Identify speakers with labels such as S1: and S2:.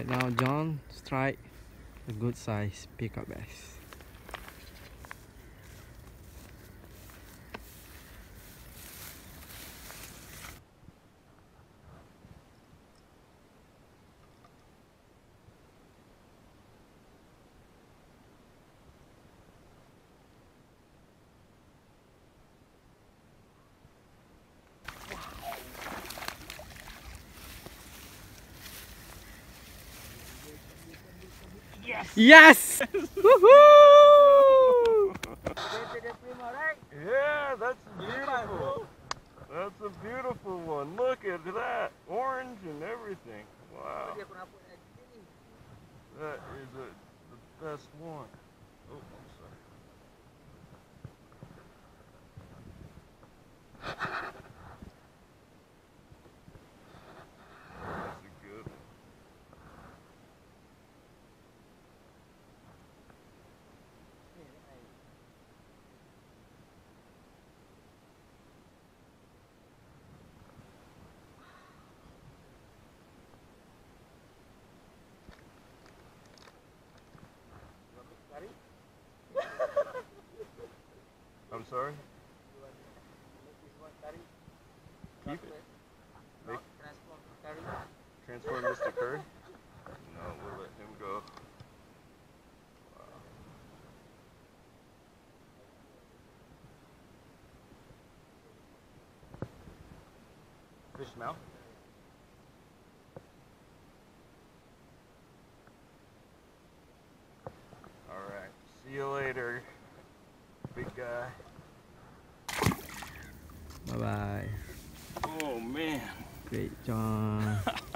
S1: Right now John strike a good size peacock bass.
S2: Yes!
S1: Yes! Woohoo!
S2: Yeah, that's beautiful. That's a beautiful one. Look at that. Orange and everything. Wow. That is a, the best one. Oh, transform Mr. Curry? No, we'll let him go. Wow. Fish mouth? Alright, see you later, big guy.
S1: Bye bye.
S2: Oh man.
S1: Great John.